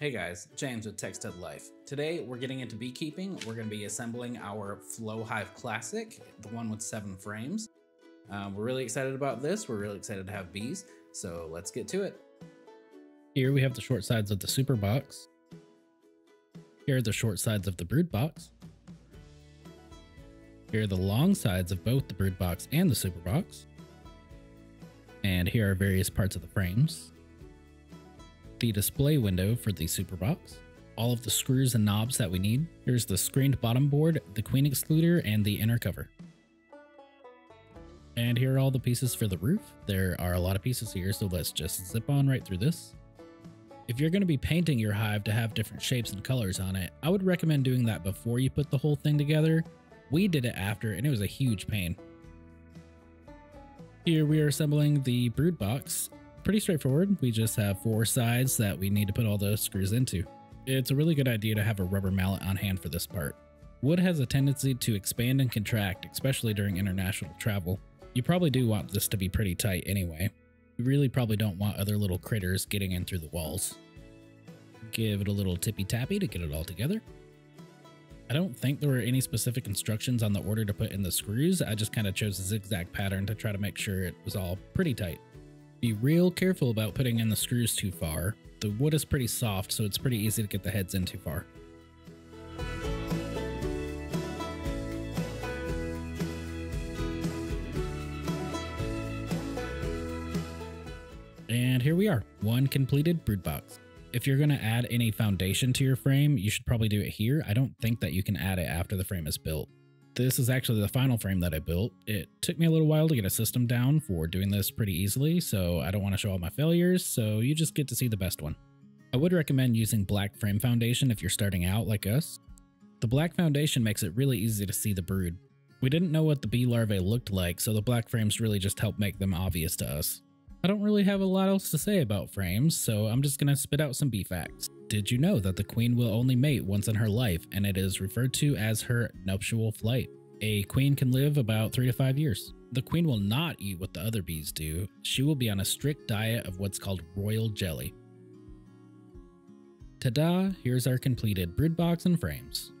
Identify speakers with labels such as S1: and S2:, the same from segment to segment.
S1: Hey guys, James with Techstead Life. Today we're getting into beekeeping. We're going to be assembling our Flow Hive Classic, the one with seven frames. Um, we're really excited about this. We're really excited to have bees, so let's get to it.
S2: Here we have the short sides of the super box. Here are the short sides of the brood box. Here are the long sides of both the brood box and the super box. And here are various parts of the frames the display window for the super box, all of the screws and knobs that we need. Here's the screened bottom board, the queen excluder, and the inner cover. And here are all the pieces for the roof. There are a lot of pieces here, so let's just zip on right through this. If you're going to be painting your hive to have different shapes and colors on it, I would recommend doing that before you put the whole thing together. We did it after, and it was a huge pain. Here we are assembling the brood box, pretty straightforward. We just have four sides that we need to put all the screws into. It's a really good idea to have a rubber mallet on hand for this part. Wood has a tendency to expand and contract, especially during international travel. You probably do want this to be pretty tight anyway. You really probably don't want other little critters getting in through the walls. Give it a little tippy tappy to get it all together. I don't think there were any specific instructions on the order to put in the screws, I just kind of chose a zigzag pattern to try to make sure it was all pretty tight. Be real careful about putting in the screws too far. The wood is pretty soft, so it's pretty easy to get the heads in too far. And here we are, one completed brood box. If you're going to add any foundation to your frame, you should probably do it here. I don't think that you can add it after the frame is built. This is actually the final frame that I built. It took me a little while to get a system down for doing this pretty easily, so I don't want to show all my failures, so you just get to see the best one. I would recommend using black frame foundation if you're starting out like us. The black foundation makes it really easy to see the brood. We didn't know what the bee larvae looked like, so the black frames really just help make them obvious to us. I don't really have a lot else to say about frames, so I'm just gonna spit out some bee facts. Did you know that the queen will only mate once in her life and it is referred to as her nuptial flight? A queen can live about 3 to 5 years. The queen will not eat what the other bees do. She will be on a strict diet of what's called royal jelly. Ta-da, here's our completed brood box and frames.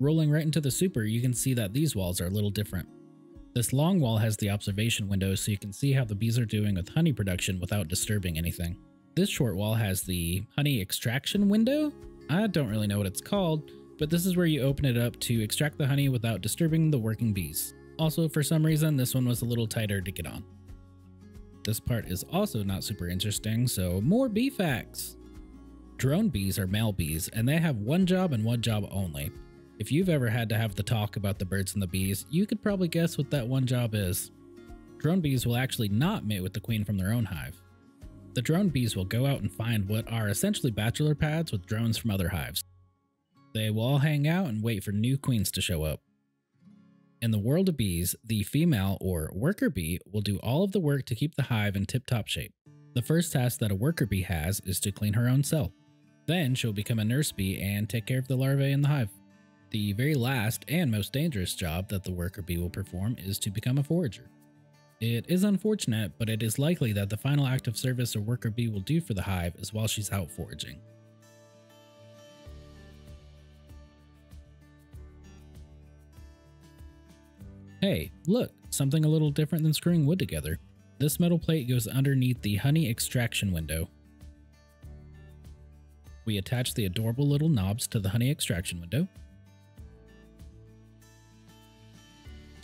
S2: Rolling right into the super, you can see that these walls are a little different. This long wall has the observation window so you can see how the bees are doing with honey production without disturbing anything. This short wall has the honey extraction window. I don't really know what it's called, but this is where you open it up to extract the honey without disturbing the working bees. Also, for some reason, this one was a little tighter to get on. This part is also not super interesting, so more bee facts. Drone bees are male bees, and they have one job and one job only. If you've ever had to have the talk about the birds and the bees, you could probably guess what that one job is. Drone bees will actually not mate with the queen from their own hive. The drone bees will go out and find what are essentially bachelor pads with drones from other hives. They will all hang out and wait for new queens to show up. In the world of bees, the female or worker bee will do all of the work to keep the hive in tip top shape. The first task that a worker bee has is to clean her own cell. Then she'll become a nurse bee and take care of the larvae in the hive. The very last and most dangerous job that the worker bee will perform is to become a forager. It is unfortunate, but it is likely that the final act of service a worker bee will do for the hive is while she's out foraging. Hey, look, something a little different than screwing wood together. This metal plate goes underneath the honey extraction window. We attach the adorable little knobs to the honey extraction window,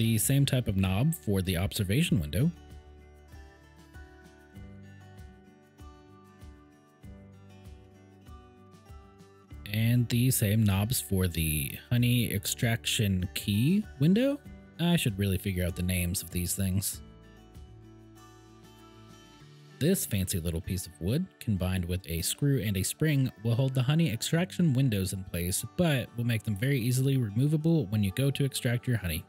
S2: the same type of knob for the observation window. And the same knobs for the honey extraction key window. I should really figure out the names of these things. This fancy little piece of wood, combined with a screw and a spring, will hold the honey extraction windows in place, but will make them very easily removable when you go to extract your honey.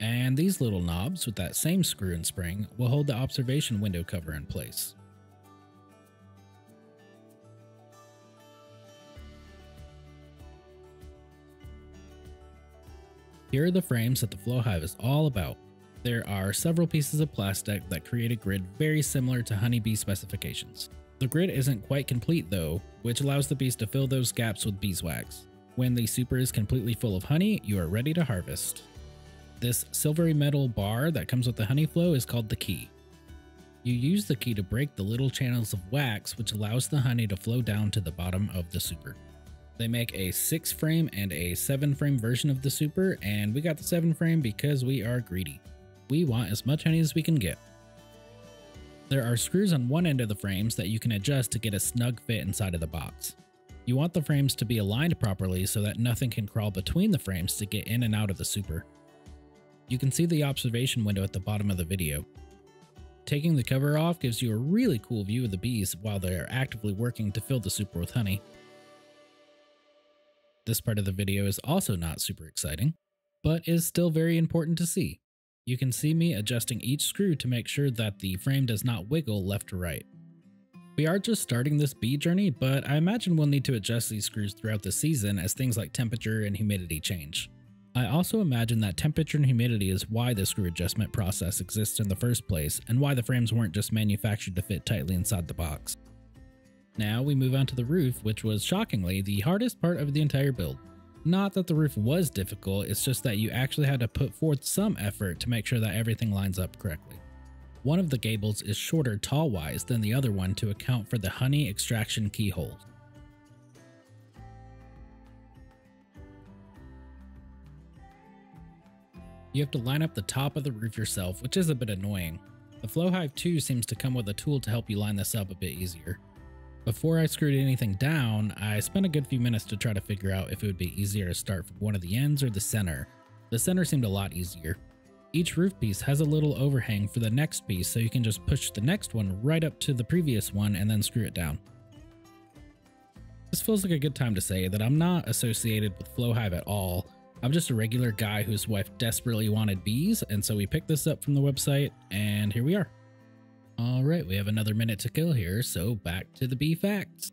S2: And these little knobs with that same screw and spring will hold the observation window cover in place. Here are the frames that the Flow Hive is all about. There are several pieces of plastic that create a grid very similar to honeybee specifications. The grid isn't quite complete though, which allows the bees to fill those gaps with beeswax. When the super is completely full of honey, you are ready to harvest. This silvery metal bar that comes with the honey flow is called the key. You use the key to break the little channels of wax which allows the honey to flow down to the bottom of the super. They make a 6 frame and a 7 frame version of the super, and we got the 7 frame because we are greedy. We want as much honey as we can get. There are screws on one end of the frames that you can adjust to get a snug fit inside of the box. You want the frames to be aligned properly so that nothing can crawl between the frames to get in and out of the super. You can see the observation window at the bottom of the video. Taking the cover off gives you a really cool view of the bees while they are actively working to fill the super with honey. This part of the video is also not super exciting, but is still very important to see. You can see me adjusting each screw to make sure that the frame does not wiggle left to right. We are just starting this bee journey, but I imagine we'll need to adjust these screws throughout the season as things like temperature and humidity change. I also imagine that temperature and humidity is why the screw adjustment process exists in the first place, and why the frames weren't just manufactured to fit tightly inside the box. Now we move on to the roof, which was shockingly the hardest part of the entire build. Not that the roof was difficult, it's just that you actually had to put forth some effort to make sure that everything lines up correctly. One of the gables is shorter tall wise than the other one to account for the honey extraction keyhole. You have to line up the top of the roof yourself, which is a bit annoying. The Flowhive 2 seems to come with a tool to help you line this up a bit easier. Before I screwed anything down, I spent a good few minutes to try to figure out if it would be easier to start from one of the ends or the center. The center seemed a lot easier. Each roof piece has a little overhang for the next piece so you can just push the next one right up to the previous one and then screw it down. This feels like a good time to say that I'm not associated with Flowhive at all, I'm just a regular guy whose wife desperately wanted bees, and so we picked this up from the website, and here we are. Alright, we have another minute to kill here, so back to the bee facts.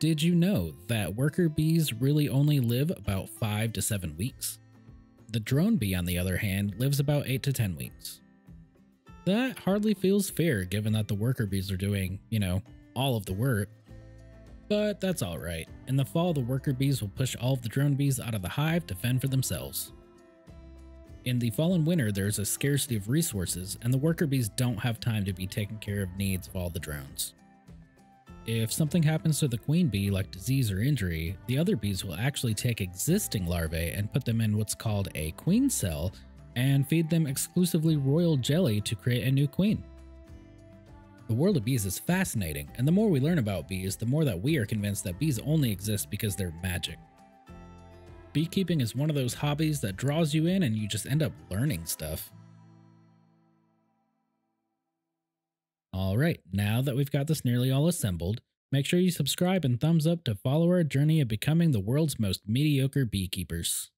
S2: Did you know that worker bees really only live about 5 to 7 weeks? The drone bee, on the other hand, lives about 8 to 10 weeks. That hardly feels fair given that the worker bees are doing, you know, all of the work, but that's alright. In the fall, the worker bees will push all of the drone bees out of the hive to fend for themselves. In the fall and winter, there's a scarcity of resources, and the worker bees don't have time to be taking care of needs of all the drones. If something happens to the queen bee, like disease or injury, the other bees will actually take existing larvae and put them in what's called a queen cell and feed them exclusively royal jelly to create a new queen. The world of bees is fascinating, and the more we learn about bees, the more that we are convinced that bees only exist because they're magic. Beekeeping is one of those hobbies that draws you in and you just end up learning stuff. Alright, now that we've got this nearly all assembled, make sure you subscribe and thumbs up to follow our journey of becoming the world's most mediocre beekeepers.